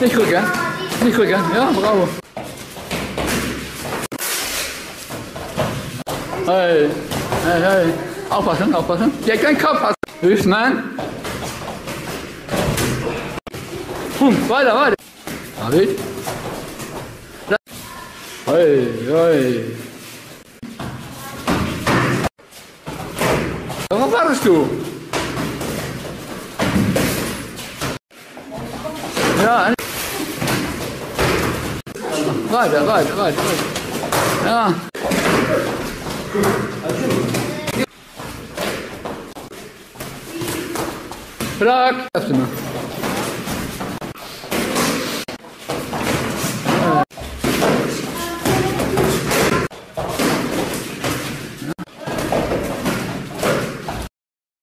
Nicht rücken. Nicht rücken. Ja, bravo. Hey, hey, hey. Aufpassen, aufpassen. Ja, kein Kopf hast. Hüftmann. Pum, weiter, weiter. David. Hey, hey. Was wartest du? Ja. Weiter, weiter, weiter, weiter. Ja. Frag. Erste Mal.